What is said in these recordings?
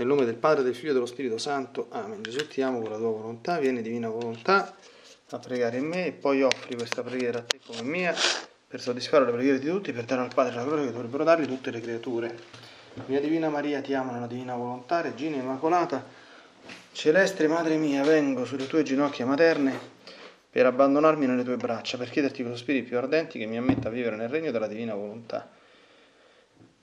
Nel nome del Padre, del Figlio e dello Spirito Santo. Amen. Gesù ti amo con la tua volontà, vieni divina volontà a pregare in me e poi offri questa preghiera a te come mia per soddisfare le preghiere di tutti, per dare al Padre la gloria che dovrebbero dargli tutte le creature. Mia Divina Maria, ti amo nella Divina Volontà, Regina Immacolata, Celeste Madre mia, vengo sulle tue ginocchia materne per abbandonarmi nelle tue braccia, per chiederti con spiriti più ardenti che mi ammetta a vivere nel regno della Divina Volontà.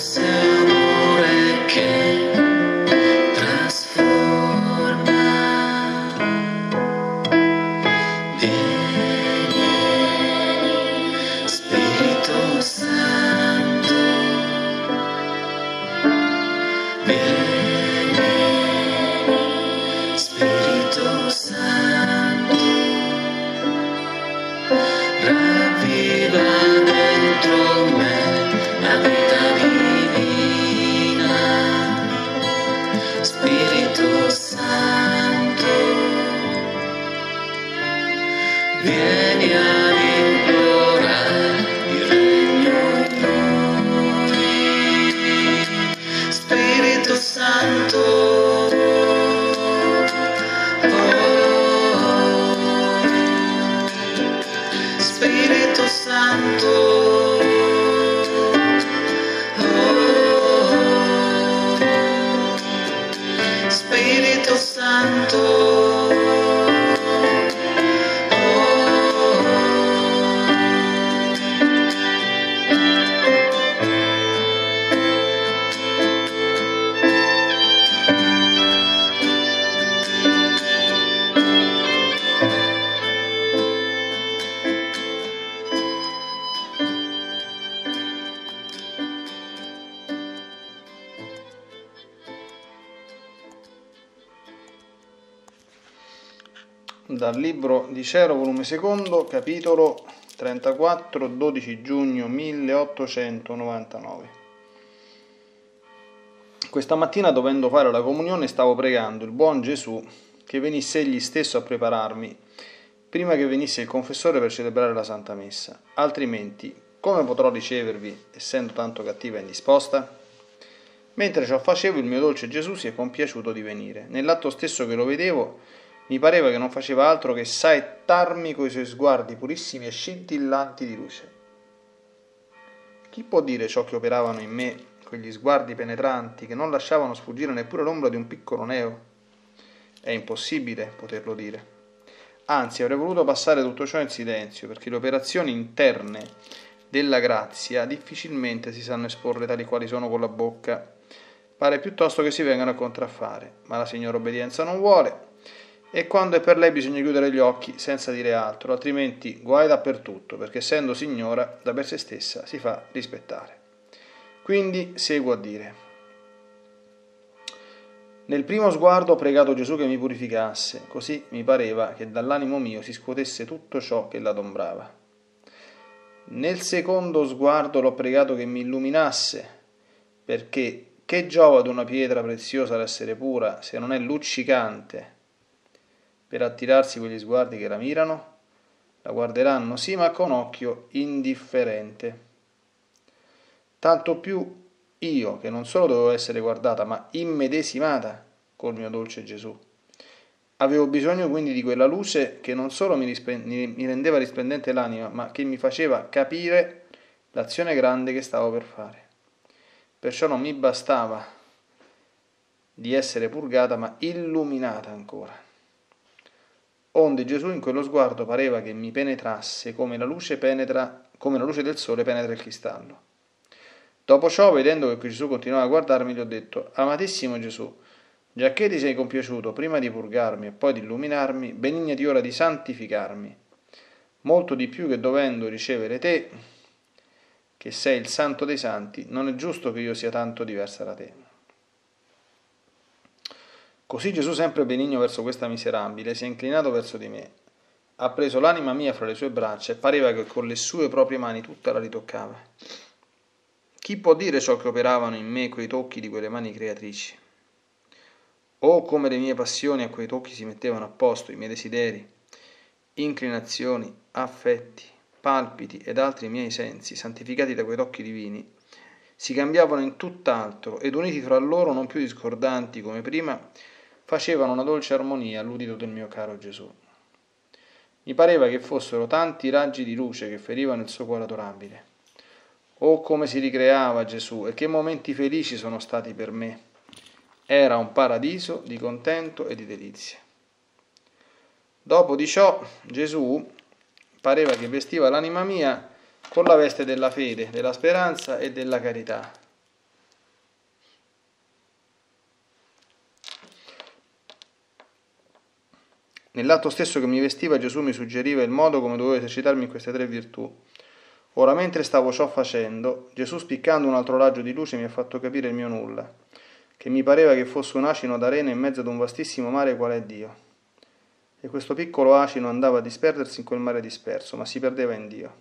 yourself. Dal Cero, volume secondo, capitolo 34, 12 giugno 1899. Questa mattina, dovendo fare la comunione, stavo pregando il buon Gesù che venisse egli stesso a prepararmi prima che venisse il confessore per celebrare la Santa Messa. Altrimenti, come potrò ricevervi, essendo tanto cattiva e indisposta? Mentre ciò facevo, il mio dolce Gesù si è compiaciuto di venire. Nell'atto stesso che lo vedevo, mi pareva che non faceva altro che saettarmi coi suoi sguardi purissimi e scintillanti di luce. Chi può dire ciò che operavano in me quegli sguardi penetranti che non lasciavano sfuggire neppure l'ombra di un piccolo neo? È impossibile poterlo dire. Anzi, avrei voluto passare tutto ciò in silenzio, perché le operazioni interne della grazia difficilmente si sanno esporre tali quali sono con la bocca. Pare piuttosto che si vengano a contraffare, ma la signora obbedienza non vuole e quando è per lei bisogna chiudere gli occhi senza dire altro, altrimenti guai dappertutto, perché essendo signora da per se stessa si fa rispettare. Quindi seguo a dire. Nel primo sguardo ho pregato Gesù che mi purificasse, così mi pareva che dall'animo mio si scuotesse tutto ciò che l'adombrava. Nel secondo sguardo l'ho pregato che mi illuminasse, perché che giova ad una pietra preziosa l'essere pura se non è luccicante per attirarsi quegli sguardi che la mirano? La guarderanno, sì, ma con occhio indifferente. Tanto più io, che non solo dovevo essere guardata, ma immedesimata col mio dolce Gesù. Avevo bisogno quindi di quella luce che non solo mi, risplen- mi rendeva risplendente l'anima, ma che mi faceva capire l'azione grande che stavo per fare. Perciò non mi bastava di essere purgata, ma illuminata ancora. Onde Gesù in quello sguardo pareva che mi penetrasse come la luce, penetra, come la luce del sole penetra il cristallo. Dopo ciò, vedendo che Gesù continuava a guardarmi, gli ho detto, Amatissimo Gesù, giacché ti sei compiaciuto prima di purgarmi e poi di illuminarmi, benignati ora di santificarmi, molto di più che dovendo ricevere te, che sei il santo dei santi, non è giusto che io sia tanto diversa da te. Così Gesù, sempre benigno verso questa miserabile, si è inclinato verso di me, ha preso l'anima mia fra le sue braccia e pareva che con le sue proprie mani tutta la ritoccava. Chi può dire ciò che operavano in me quei tocchi di quelle mani creatrici? Oh, come le mie passioni a quei tocchi si mettevano a posto, i miei desideri, inclinazioni, affetti, palpiti ed altri miei sensi, santificati da quei tocchi divini, si cambiavano in tutt'altro ed uniti fra loro non più discordanti come prima, facevano una dolce armonia all'udito del mio caro Gesù. Mi pareva che fossero tanti raggi di luce che ferivano il suo cuore adorabile. Oh, come si ricreava Gesù e che momenti felici sono stati per me. Era un paradiso di contento e di delizia. Dopo di ciò Gesù pareva che vestiva l'anima mia con la veste della fede, della speranza e della carità. Nell'atto stesso che mi vestiva Gesù mi suggeriva il modo come dovevo esercitarmi in queste tre virtù. Ora mentre stavo ciò facendo, Gesù spiccando un altro raggio di luce mi ha fatto capire il mio nulla, che mi pareva che fosse un acino d'arena in mezzo ad un vastissimo mare qual è Dio e questo piccolo acino andava a disperdersi in quel mare disperso, ma si perdeva in Dio.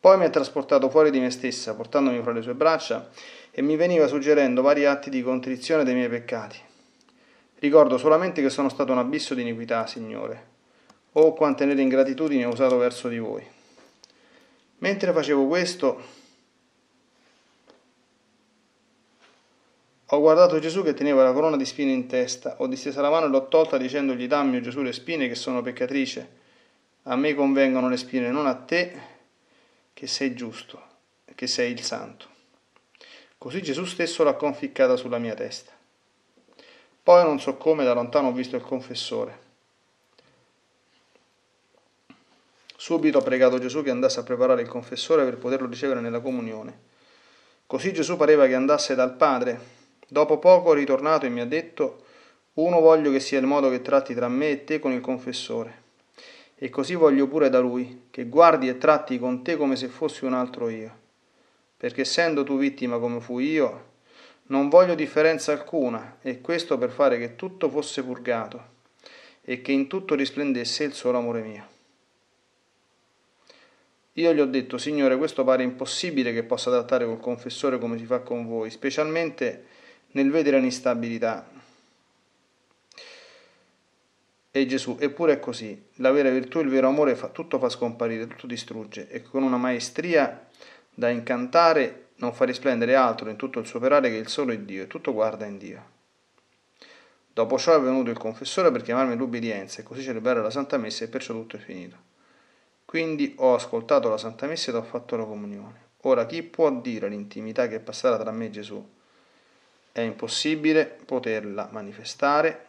Poi mi ha trasportato fuori di me stessa, portandomi fra le sue braccia, e mi veniva suggerendo vari atti di contrizione dei miei peccati. Ricordo solamente che sono stato un abisso di iniquità, Signore. Oh, quante nere ingratitudini ho usato verso di voi. Mentre facevo questo, Ho guardato Gesù che teneva la corona di spine in testa, ho distesa la mano e l'ho tolta dicendogli dammi, Gesù, le spine che sono peccatrice. A me convengono le spine, non a te che sei giusto, che sei il santo. Così Gesù stesso l'ha conficcata sulla mia testa. Poi non so come da lontano ho visto il confessore. Subito ho pregato Gesù che andasse a preparare il confessore per poterlo ricevere nella comunione. Così Gesù pareva che andasse dal Padre Dopo poco è ritornato e mi ha detto, uno voglio che sia il modo che tratti tra me e te con il confessore. E così voglio pure da lui, che guardi e tratti con te come se fossi un altro io. Perché essendo tu vittima come fui io, non voglio differenza alcuna, e questo per fare che tutto fosse purgato, e che in tutto risplendesse il solo amore mio. Io gli ho detto, Signore, questo pare impossibile che possa trattare col confessore come si fa con voi, specialmente nel vedere l'instabilità. E Gesù, eppure è così, la vera virtù, il vero amore fa, tutto fa scomparire, tutto distrugge e con una maestria da incantare non fa risplendere altro in tutto il suo operare che il solo è Dio e tutto guarda in Dio. Dopo ciò è venuto il confessore per chiamarmi l'ubbidienza e così celebrare la Santa Messa e perciò tutto è finito. Quindi ho ascoltato la Santa Messa ed ho fatto la comunione. Ora chi può dire l'intimità che è passata tra me e Gesù? È impossibile poterla manifestare,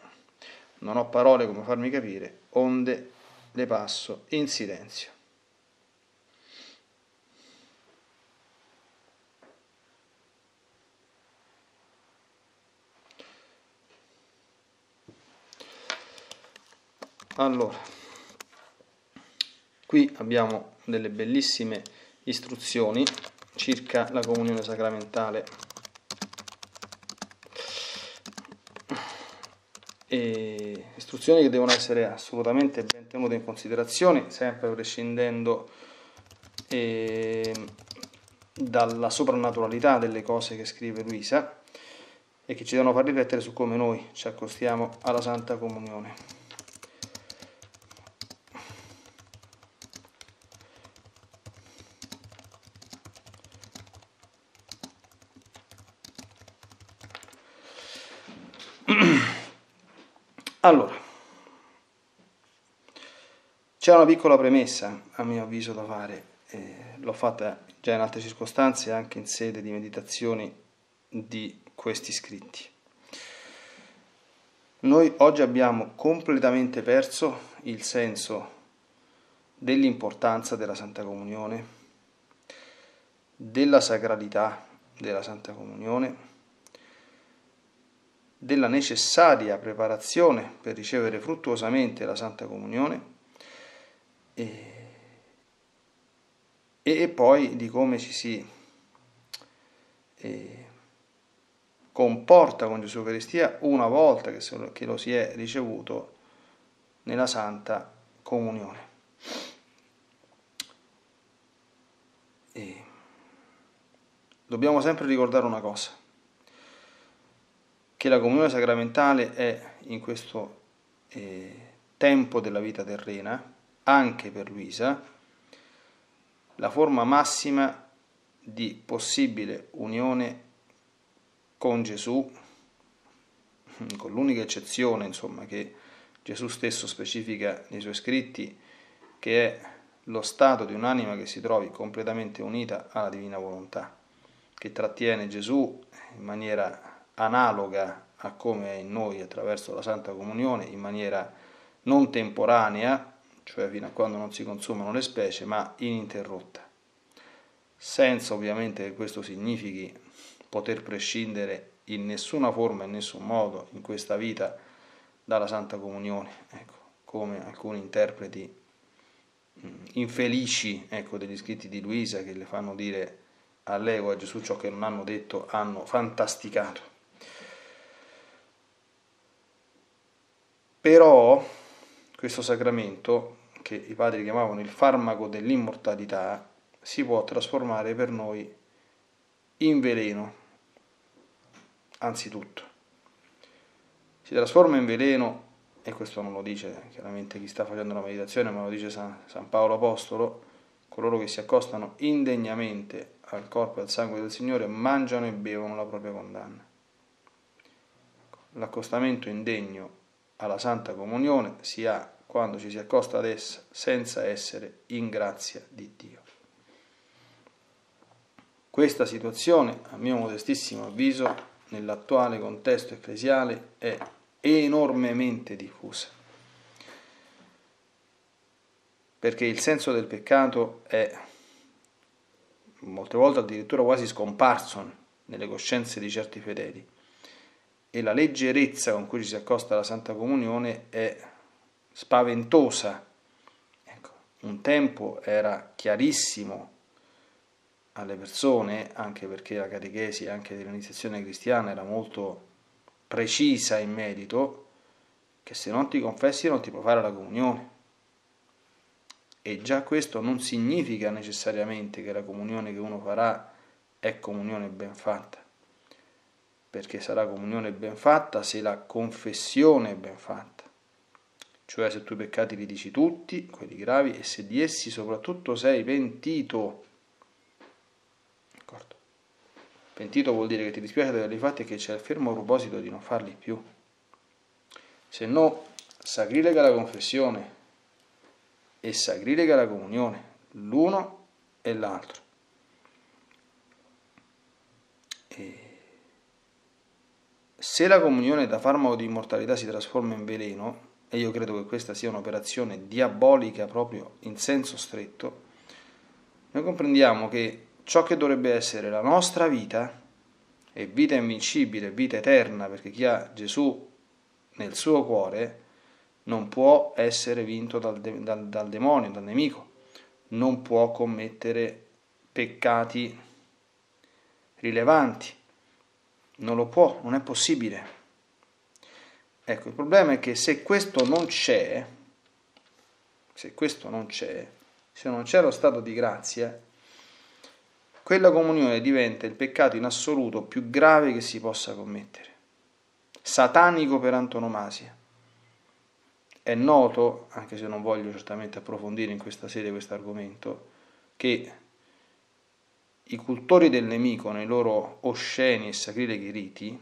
non ho parole come farmi capire, onde le passo in silenzio. Allora, qui abbiamo delle bellissime istruzioni circa la comunione sacramentale. E istruzioni che devono essere assolutamente ben tenute in considerazione, sempre prescindendo eh, dalla soprannaturalità delle cose che scrive Luisa e che ci devono far riflettere su come noi ci accostiamo alla Santa Comunione. Allora, c'è una piccola premessa, a mio avviso, da fare. Eh, l'ho fatta già in altre circostanze, anche in sede di meditazioni di questi scritti. Noi oggi abbiamo completamente perso il senso dell'importanza della Santa Comunione, della sacralità della Santa Comunione della necessaria preparazione per ricevere fruttuosamente la Santa Comunione e, e poi di come ci si eh, comporta con Gesù Eucaristia una volta che, che lo si è ricevuto nella Santa Comunione. E dobbiamo sempre ricordare una cosa che la comunione sacramentale è in questo eh, tempo della vita terrena, anche per Luisa, la forma massima di possibile unione con Gesù, con l'unica eccezione insomma, che Gesù stesso specifica nei suoi scritti, che è lo stato di un'anima che si trovi completamente unita alla divina volontà, che trattiene Gesù in maniera analoga a come in noi attraverso la Santa Comunione, in maniera non temporanea, cioè fino a quando non si consumano le specie, ma ininterrotta, senza ovviamente che questo significhi poter prescindere in nessuna forma in nessun modo in questa vita dalla Santa Comunione, ecco, come alcuni interpreti mm, infelici ecco, degli scritti di Luisa che le fanno dire a lei o a Gesù ciò che non hanno detto, hanno fantasticato. Però questo sacramento, che i padri chiamavano il farmaco dell'immortalità, si può trasformare per noi in veleno, anzitutto. Si trasforma in veleno, e questo non lo dice chiaramente chi sta facendo la meditazione, ma lo dice San, San Paolo Apostolo, coloro che si accostano indegnamente al corpo e al sangue del Signore mangiano e bevono la propria condanna. L'accostamento indegno alla Santa Comunione si ha quando ci si accosta ad essa senza essere in grazia di Dio. Questa situazione, a mio modestissimo avviso, nell'attuale contesto ecclesiale è enormemente diffusa, perché il senso del peccato è molte volte addirittura quasi scomparso nelle coscienze di certi fedeli e la leggerezza con cui ci si accosta alla Santa Comunione è spaventosa. Ecco, un tempo era chiarissimo alle persone, anche perché la catechesi anche dell'iniziazione cristiana era molto precisa in merito, che se non ti confessi non ti puoi fare la comunione. E già questo non significa necessariamente che la comunione che uno farà è comunione ben fatta perché sarà comunione ben fatta se la confessione è ben fatta, cioè se tu i peccati li dici tutti, quelli gravi, e se di essi soprattutto sei pentito. D'accordo? Pentito vuol dire che ti dispiace di averli fatti e che c'è il fermo proposito di non farli più. Se no, sacrilega la confessione e sacrilega la comunione, l'uno e l'altro. Se la comunione da farmaco di immortalità si trasforma in veleno, e io credo che questa sia un'operazione diabolica proprio in senso stretto, noi comprendiamo che ciò che dovrebbe essere la nostra vita è vita invincibile, vita eterna, perché chi ha Gesù nel suo cuore non può essere vinto dal, de- dal, dal demonio, dal nemico, non può commettere peccati rilevanti. Non lo può, non è possibile. Ecco, il problema è che se questo non c'è, se questo non c'è, se non c'è lo stato di grazia, quella comunione diventa il peccato in assoluto più grave che si possa commettere, satanico per antonomasia. È noto, anche se non voglio certamente approfondire in questa sede questo argomento, che i cultori del nemico nei loro osceni e sacrileghi riti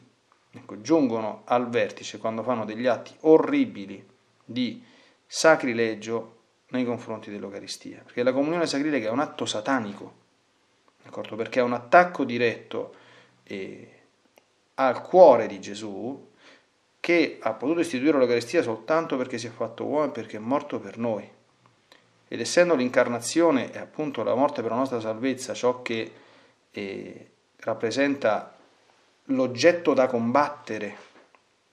ecco, giungono al vertice quando fanno degli atti orribili di sacrilegio nei confronti dell'Eucaristia, perché la comunione sacrilega è un atto satanico d'accordo? perché è un attacco diretto eh, al cuore di Gesù che ha potuto istituire l'Eucaristia soltanto perché si è fatto uomo e perché è morto per noi. Ed essendo l'incarnazione e appunto la morte per la nostra salvezza ciò che eh, rappresenta l'oggetto da combattere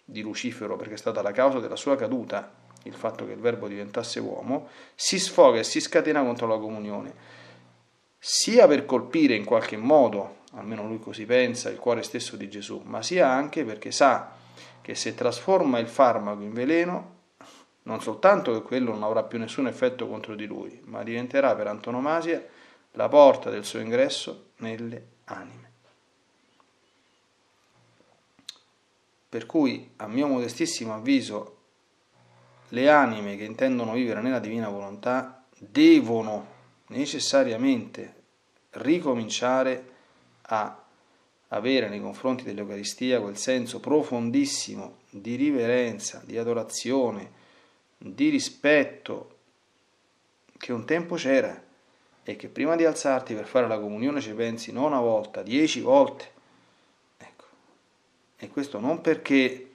di Lucifero, perché è stata la causa della sua caduta, il fatto che il Verbo diventasse uomo, si sfoga e si scatena contro la comunione sia per colpire in qualche modo, almeno lui così pensa, il cuore stesso di Gesù, ma sia anche perché sa che se trasforma il farmaco in veleno, non soltanto che quello non avrà più nessun effetto contro di lui, ma diventerà per antonomasia la porta del suo ingresso nelle anime. Per cui, a mio modestissimo avviso, le anime che intendono vivere nella divina volontà devono necessariamente ricominciare a avere nei confronti dell'Eucaristia quel senso profondissimo di riverenza, di adorazione, di rispetto che un tempo c'era e che prima di alzarti per fare la comunione ci pensi non una volta, dieci volte. Ecco. E questo non perché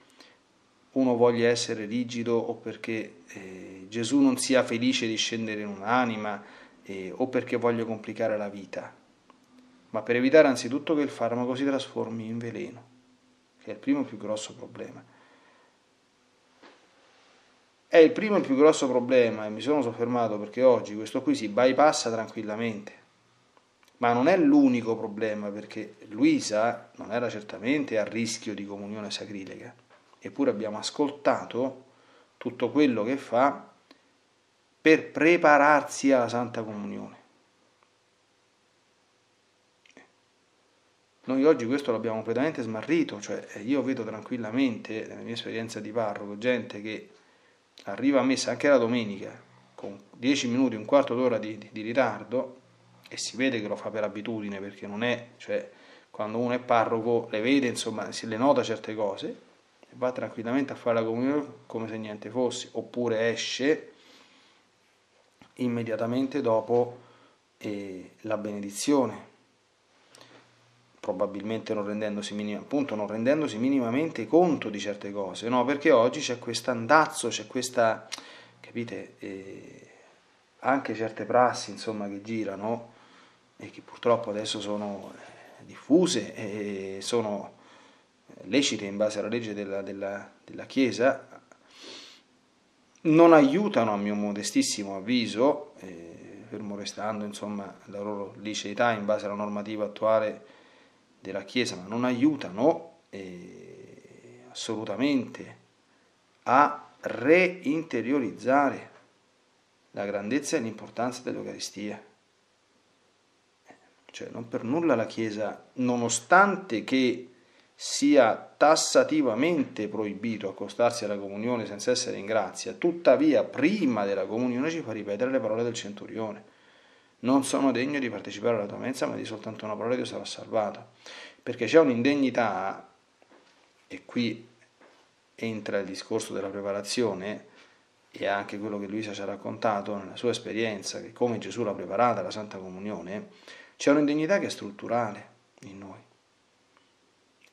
uno voglia essere rigido o perché eh, Gesù non sia felice di scendere in un'anima eh, o perché voglio complicare la vita, ma per evitare anzitutto che il farmaco si trasformi in veleno, che è il primo più grosso problema. È il primo e più grosso problema e mi sono soffermato perché oggi questo qui si bypassa tranquillamente, ma non è l'unico problema perché Luisa non era certamente a rischio di comunione sacrilega, eppure abbiamo ascoltato tutto quello che fa per prepararsi alla Santa Comunione. Noi oggi questo l'abbiamo completamente smarrito, cioè eh, io vedo tranquillamente, nella mia esperienza di parroco, gente che arriva a messa anche la domenica con 10 minuti, un quarto d'ora di, di, ritardo e si vede che lo fa per abitudine perché non è, cioè quando uno è parroco le vede, insomma, si le nota certe cose e va tranquillamente a fare la comunione come se niente fosse, oppure esce immediatamente dopo eh, la benedizione, probabilmente non rendendosi, minim- appunto, non rendendosi minimamente conto di certe cose, no? perché oggi c'è questo andazzo, c'è questa, capite, eh, anche certe prassi insomma, che girano e che purtroppo adesso sono eh, diffuse e sono lecite in base alla legge della, della, della Chiesa, non aiutano a mio modestissimo avviso, eh, fermo restando insomma la loro liceità in base alla normativa attuale della Chiesa, ma non aiutano eh, assolutamente a reinteriorizzare la grandezza e l'importanza dell'Eucaristia. Cioè, non per nulla la Chiesa, nonostante che sia tassativamente proibito accostarsi alla comunione senza essere in grazia, tuttavia prima della comunione ci fa ripetere le parole del centurione. Non sono degno di partecipare alla tua mensa, ma di soltanto una parola Dio sarà salvato. Perché c'è un'indegnità, e qui entra il discorso della preparazione, e anche quello che Luisa ci ha raccontato nella sua esperienza, che come Gesù l'ha preparata la Santa Comunione, c'è un'indegnità che è strutturale in noi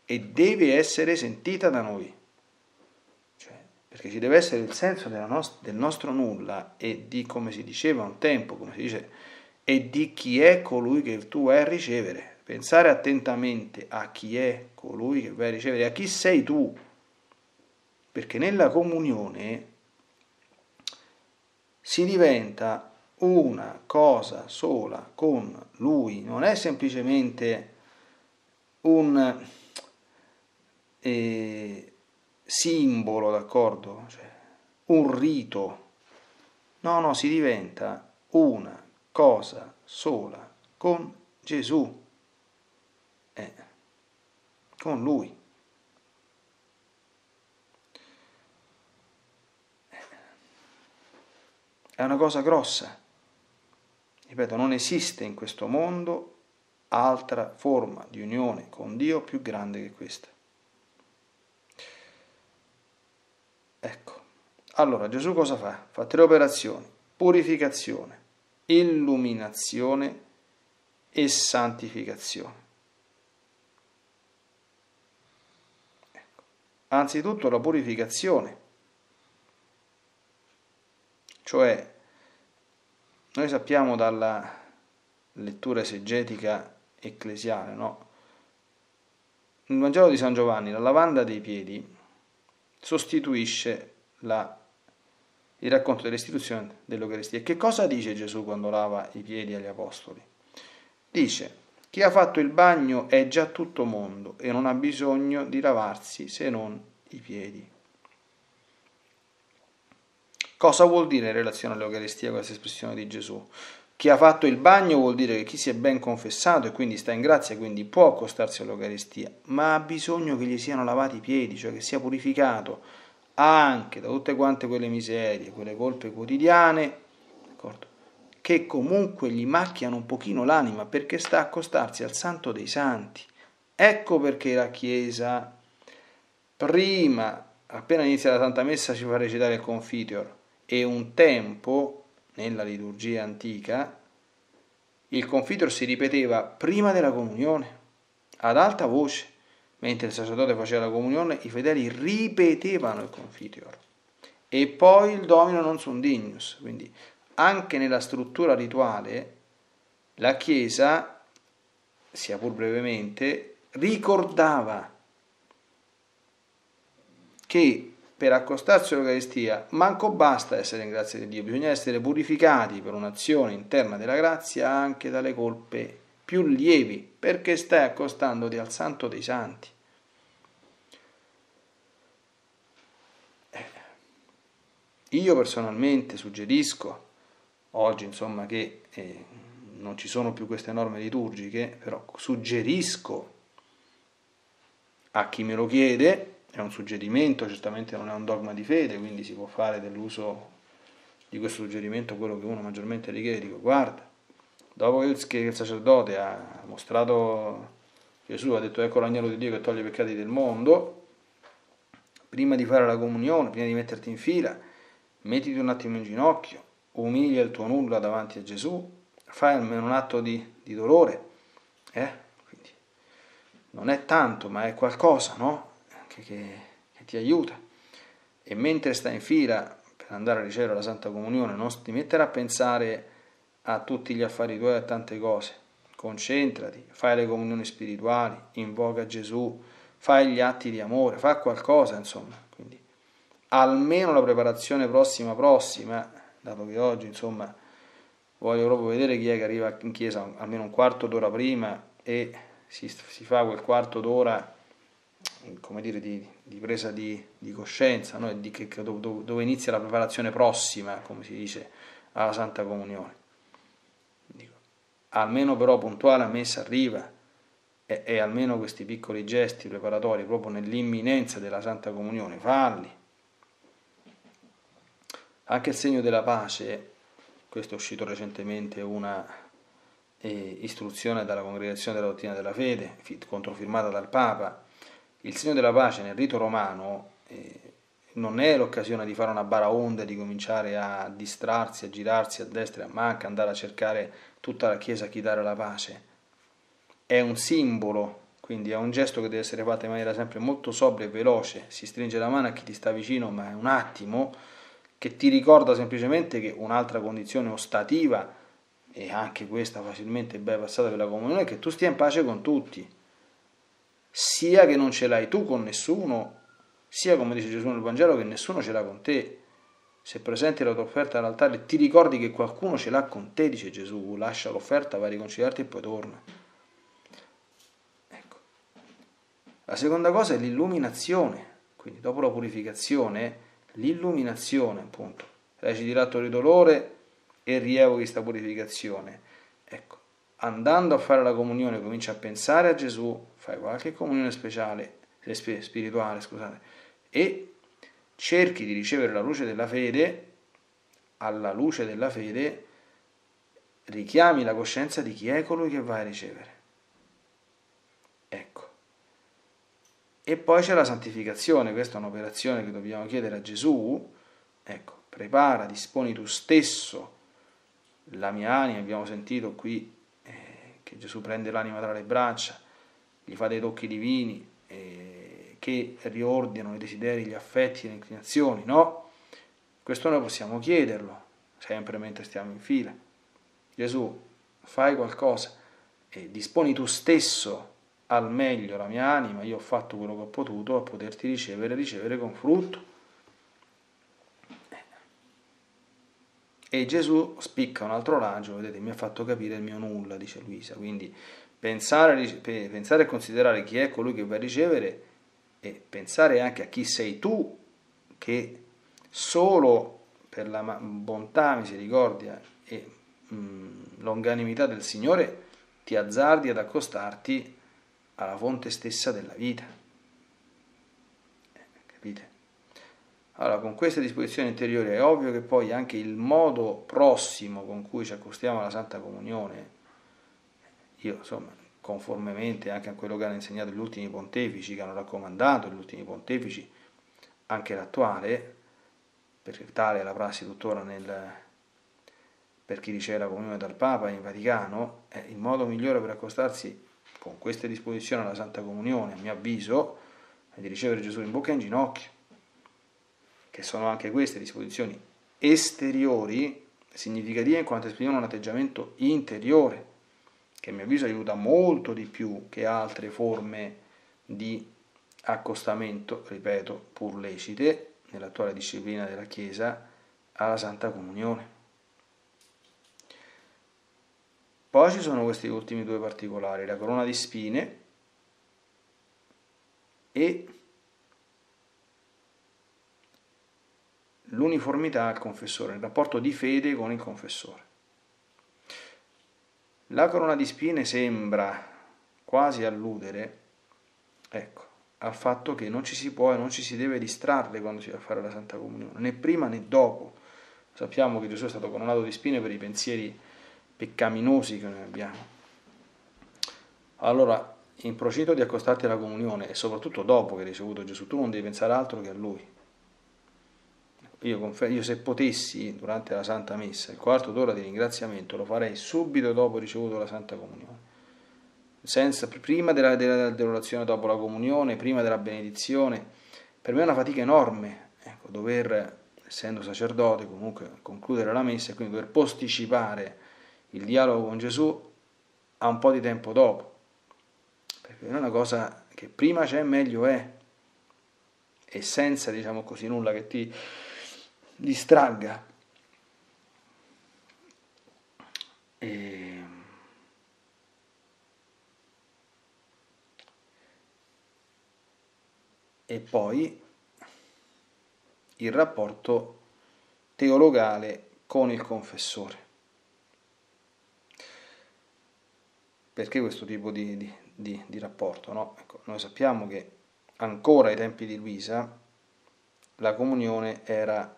e deve essere sentita da noi. Cioè, perché ci deve essere il senso nost- del nostro nulla e di, come si diceva un tempo, come si dice, e di chi è colui che tu vai a ricevere. Pensare attentamente a chi è colui che vai a ricevere, a chi sei tu. Perché nella comunione si diventa una cosa sola con lui, non è semplicemente un eh, simbolo, d'accordo? Cioè, un rito. No, no, si diventa una cosa sola con Gesù, eh, con Lui. È una cosa grossa. Ripeto, non esiste in questo mondo altra forma di unione con Dio più grande che questa. Ecco, allora Gesù cosa fa? Fa tre operazioni, purificazione, illuminazione e santificazione. Ecco. Anzitutto la purificazione, cioè noi sappiamo dalla lettura esegetica ecclesiale, no? Nel Vangelo di San Giovanni la lavanda dei piedi sostituisce la, il racconto dell'istituzione dell'Eucaristia. Che cosa dice Gesù quando lava i piedi agli apostoli? Dice, chi ha fatto il bagno è già tutto mondo e non ha bisogno di lavarsi se non i piedi. Cosa vuol dire in relazione all'Eucaristia questa espressione di Gesù? Chi ha fatto il bagno vuol dire che chi si è ben confessato e quindi sta in grazia, quindi può accostarsi all'Eucaristia, ma ha bisogno che gli siano lavati i piedi, cioè che sia purificato anche da tutte quante quelle miserie, quelle colpe quotidiane, che comunque gli macchiano un pochino l'anima perché sta a accostarsi al santo dei santi. Ecco perché la Chiesa, prima, appena inizia la Santa Messa, ci fa recitare il Confiteor e un tempo nella liturgia antica, il confiteor si ripeteva prima della comunione, ad alta voce, mentre il sacerdote faceva la comunione, i fedeli ripetevano il confiteor. E poi il domino non sunt dignus, quindi anche nella struttura rituale la Chiesa, sia pur brevemente, ricordava che per accostarsi all'Eucaristia, manco basta essere in grazia di Dio, bisogna essere purificati per un'azione interna della grazia anche dalle colpe più lievi, perché stai accostandoti al Santo dei Santi. Io personalmente suggerisco, oggi insomma che eh, non ci sono più queste norme liturgiche, però suggerisco a chi me lo chiede è un suggerimento, certamente non è un dogma di fede, quindi si può fare dell'uso di questo suggerimento quello che uno maggiormente richiede, dico guarda, dopo che il sacerdote ha mostrato Gesù, ha detto ecco l'agnello di Dio che toglie i peccati del mondo, prima di fare la comunione, prima di metterti in fila, mettiti un attimo in ginocchio, umilia il tuo nulla davanti a Gesù, fai almeno un atto di, di dolore, eh? Quindi non è tanto, ma è qualcosa, no? che, che, che ti aiuta. E mentre stai in fila per andare a ricevere la Santa Comunione, non ti mettere a pensare a tutti gli affari tuoi e a tante cose. Concentrati, fai le comunioni spirituali, invoca Gesù, fai gli atti di amore, fa qualcosa, insomma. Quindi almeno la preparazione prossima prossima, dato che oggi, insomma, voglio proprio vedere chi è che arriva in chiesa almeno un quarto d'ora prima e si, si fa quel quarto d'ora come dire, di, di presa di, di coscienza, no? di che, dove, dove, inizia la preparazione prossima, come si dice, alla Santa Comunione. Dico, almeno però puntuale a messa arriva e, e, almeno questi piccoli gesti preparatori proprio nell'imminenza della Santa Comunione, falli. Anche il segno della pace, questo è uscito recentemente una eh, istruzione dalla Congregazione della Dottrina della Fede, controfirmata dal Papa, il segno della pace nel rito romano eh, non è l'occasione di fare una baraonda, di cominciare a distrarsi, a girarsi a destra e a manca, andare a cercare tutta la Chiesa a chi dare la pace. È un simbolo, quindi è un gesto che deve essere fatto in maniera sempre molto sobria e veloce. Si stringe la mano a chi ti sta vicino, ma è un attimo che ti ricorda semplicemente che un'altra condizione ostativa, e anche questa facilmente bypassata per la comunione, è che tu stia in pace con tutti sia che non ce l'hai tu con nessuno, sia come dice Gesù nel Vangelo che nessuno ce l'ha con te. Se presenti la tua offerta all'altare, ti ricordi che qualcuno ce l'ha con te, dice Gesù, lascia l'offerta, vai a riconciliarti e poi torna. Ecco. La seconda cosa è l'illuminazione, quindi dopo la purificazione, l'illuminazione appunto. Reciti l'atto di dolore e rievochi questa purificazione. Ecco, andando a fare la comunione comincia a pensare a Gesù, fai qualche comunione speciale, spirituale, scusate, e cerchi di ricevere la luce della fede, alla luce della fede richiami la coscienza di chi è colui che vai a ricevere. Ecco. E poi c'è la santificazione, questa è un'operazione che dobbiamo chiedere a Gesù. Ecco, prepara, disponi tu stesso la mia anima, abbiamo sentito qui eh, che Gesù prende l'anima tra le braccia, gli fa dei tocchi divini eh, che riordinano i desideri, gli affetti, le inclinazioni, no? Questo noi possiamo chiederlo, sempre mentre stiamo in fila. Gesù, fai qualcosa e disponi tu stesso al meglio la mia anima, io ho fatto quello che ho potuto a poterti ricevere, ricevere con frutto. E Gesù spicca un altro raggio, vedete, mi ha fatto capire il mio nulla, dice Luisa. Quindi pensare, pensare e considerare chi è colui che va a ricevere e pensare anche a chi sei tu, che solo per la bontà, misericordia e mh, mm, longanimità del Signore ti azzardi ad accostarti alla fonte stessa della vita. Eh, capite? Allora, con queste disposizioni interiori è ovvio che poi anche il modo prossimo con cui ci accostiamo alla Santa Comunione, io insomma, conformemente anche a quello che hanno insegnato gli ultimi pontefici, che hanno raccomandato gli ultimi pontefici, anche l'attuale, perché tale è la prassi tuttora nel, per chi riceve la comunione dal Papa in Vaticano, è il modo migliore per accostarsi con queste disposizioni alla Santa Comunione, a mio avviso, è di ricevere Gesù in bocca e in ginocchio che sono anche queste disposizioni esteriori, significative in quanto esprimono un atteggiamento interiore, che a mio avviso aiuta molto di più che altre forme di accostamento, ripeto, pur lecite, nell'attuale disciplina della Chiesa, alla Santa Comunione. Poi ci sono questi ultimi due particolari, la corona di spine e l'uniformità al confessore, il rapporto di fede con il confessore. La corona di spine sembra quasi alludere, ecco, al fatto che non ci si può e non ci si deve distrarre quando si va a fare la Santa Comunione, né prima né dopo. Sappiamo che Gesù è stato coronato di spine per i pensieri peccaminosi che noi abbiamo. Allora, in procinto di accostarti alla comunione e soprattutto dopo che hai ricevuto Gesù, tu non devi pensare altro che a Lui io, io, se potessi durante la Santa Messa, il quarto d'ora di ringraziamento lo farei subito dopo ricevuto la Santa Comunione, senza, prima della, della, dell'orazione dopo la comunione, prima della benedizione. Per me è una fatica enorme ecco, dover, essendo sacerdote, comunque concludere la Messa e quindi dover posticipare il dialogo con Gesù a un po' di tempo dopo, perché è una cosa che prima c'è meglio è, e senza, diciamo così, nulla che ti distragga. E... e poi il rapporto teologale con il confessore. Perché questo tipo di, di, di, di rapporto? No? Ecco, noi sappiamo che ancora ai tempi di Luisa la comunione era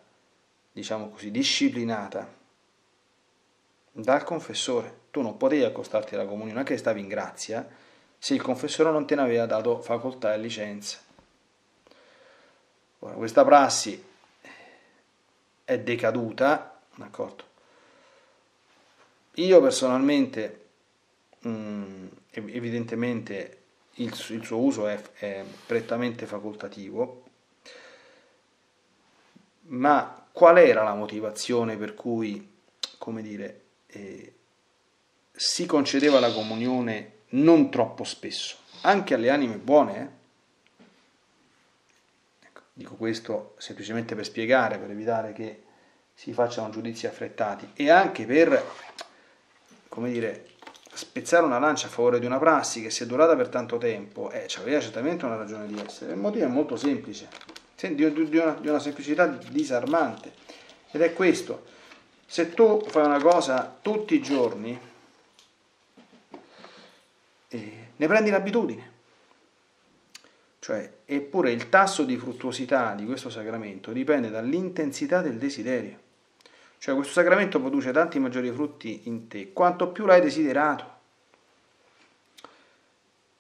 diciamo così, disciplinata dal confessore. Tu non potevi accostarti alla comunione, anche se stavi in grazia, se il confessore non te ne aveva dato facoltà e licenza. Ora, questa prassi è decaduta, d'accordo? Io personalmente, mm, evidentemente, il, il, suo uso è, è prettamente facoltativo, ma qual era la motivazione per cui, come dire, eh, si concedeva la comunione non troppo spesso, anche alle anime buone? Eh? Ecco, dico questo semplicemente per spiegare, per evitare che si facciano giudizi affrettati e anche per, come dire, spezzare una lancia a favore di una prassi che si è durata per tanto tempo, eh, aveva certamente una ragione di essere. Il motivo è molto semplice, di una, di una semplicità disarmante. Ed è questo, se tu fai una cosa tutti i giorni, eh, ne prendi l'abitudine. Cioè, eppure il tasso di fruttuosità di questo sacramento dipende dall'intensità del desiderio. Cioè questo sacramento produce tanti maggiori frutti in te, quanto più l'hai desiderato.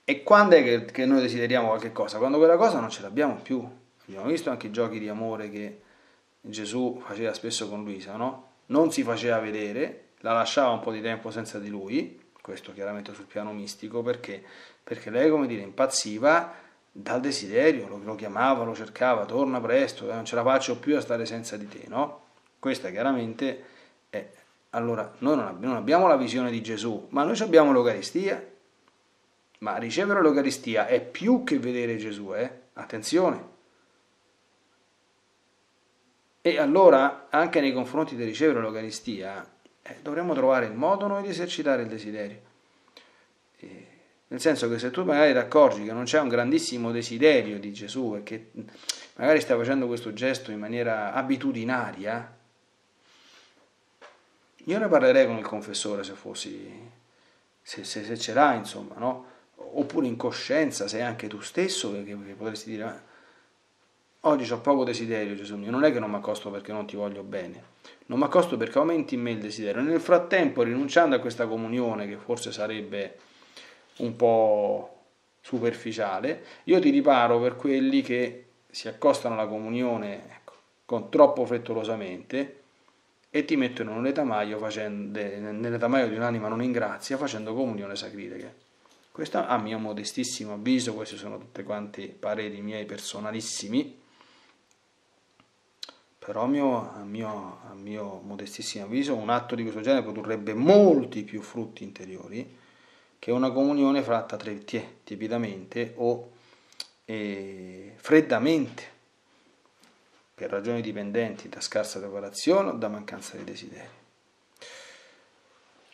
E quando è che, che noi desideriamo qualche cosa? Quando quella cosa non ce l'abbiamo più. Abbiamo visto anche i giochi di amore che Gesù faceva spesso con Luisa, no? Non si faceva vedere, la lasciava un po' di tempo senza di lui, questo chiaramente sul piano mistico, perché? Perché lei, come dire, impazziva dal desiderio, lo, lo chiamava, lo cercava, torna presto, eh, non ce la faccio più a stare senza di te, no? Questa chiaramente è... Allora, noi non abbiamo la visione di Gesù, ma noi abbiamo l'Eucaristia. Ma ricevere l'Eucaristia è più che vedere Gesù, eh? Attenzione. E allora, anche nei confronti di ricevere l'Eucaristia, eh, dovremmo trovare il modo noi di esercitare il desiderio. E, nel senso che se tu magari ti accorgi che non c'è un grandissimo desiderio di Gesù e che magari stai facendo questo gesto in maniera abitudinaria, io ne parlerei con il confessore se fossi, se, se, se ce l'hai, insomma, no? Oppure in coscienza, sei anche tu stesso, che, che potresti dire, ma oggi ho poco desiderio, Gesù mio, non è che non mi accosto perché non ti voglio bene, non mi accosto perché aumenti in me il desiderio. Nel frattempo, rinunciando a questa comunione, che forse sarebbe un po' superficiale, io ti riparo per quelli che si accostano alla comunione ecco, con troppo frettolosamente e ti mettono nell'etamaio, facendo, nell'etamaio di un'anima non in grazia facendo comunione sacrilega. Questo a mio modestissimo avviso, questi sono tutti quanti pareri miei personalissimi, però a mio, a, mio, a mio modestissimo avviso un atto di questo genere produrrebbe molti più frutti interiori che una comunione fatta tiepidamente o eh, freddamente per ragioni dipendenti da scarsa preparazione o da mancanza di desideri.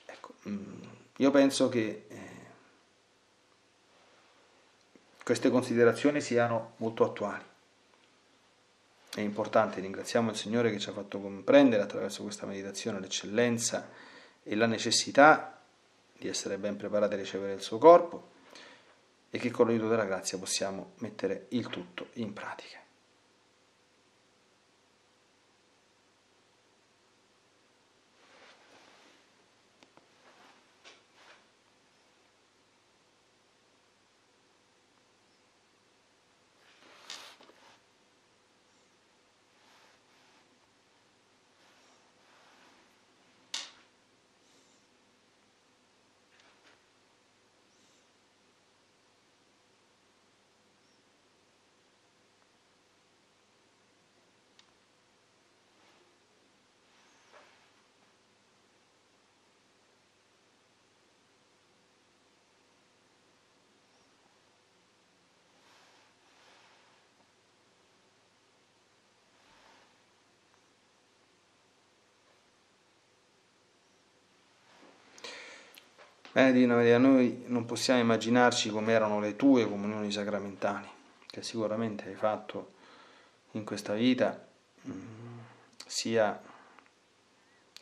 Ecco, mm, io penso che eh, queste considerazioni siano molto attuali. È importante, ringraziamo il Signore che ci ha fatto comprendere attraverso questa meditazione l'eccellenza e la necessità di essere ben preparati a ricevere il suo corpo e che con l'aiuto della grazia possiamo mettere il tutto in pratica. Benedina Maria, noi non possiamo immaginarci come erano le tue comunioni sacramentali, che sicuramente hai fatto in questa vita, mm, sia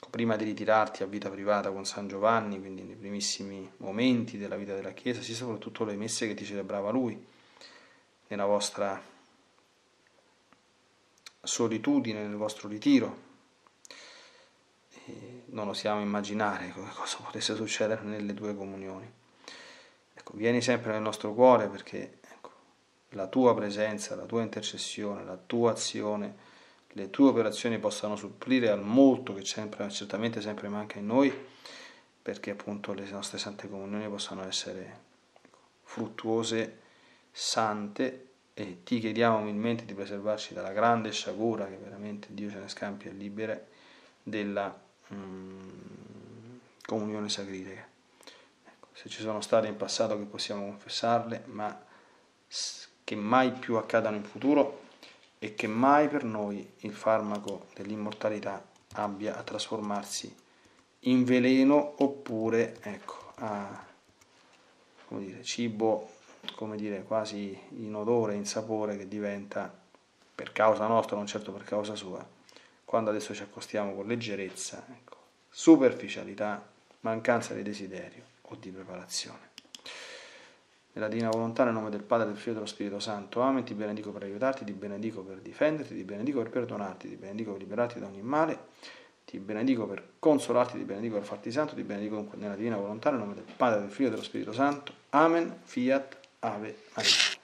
prima di ritirarti a vita privata con San Giovanni, quindi nei primissimi momenti della vita della Chiesa, sia soprattutto le messe che ti celebrava lui, nella vostra solitudine, nel vostro ritiro, non osiamo immaginare cosa potesse succedere nelle due comunioni. Ecco, vieni sempre nel nostro cuore perché ecco, la tua presenza, la tua intercessione, la tua azione, le tue operazioni possano supplire al molto che sempre, certamente sempre manca in noi, perché appunto le nostre sante comunioni possano essere ecco, fruttuose, sante e ti chiediamo umilmente di preservarci dalla grande sciagura che veramente Dio ce ne scampi e libere della Mm, comunione sacrilega. Ecco, se ci sono state in passato che possiamo confessarle, ma che mai più accadano in futuro e che mai per noi il farmaco dell'immortalità abbia a trasformarsi in veleno oppure ecco, a come dire, cibo come dire, quasi in odore, in sapore che diventa per causa nostra, non certo per causa sua, quando adesso ci accostiamo con leggerezza, ecco, superficialità, mancanza di desiderio o di preparazione. Nella divina volontà, nel nome del Padre, del Figlio e dello Spirito Santo, Amen, ti benedico per aiutarti, ti benedico per difenderti, ti benedico per perdonarti, ti benedico per liberarti da ogni male, ti benedico per consolarti, ti benedico per farti santo, ti benedico nella divina volontà, nel nome del Padre, del Figlio e dello Spirito Santo. Amen, fiat, ave Maria.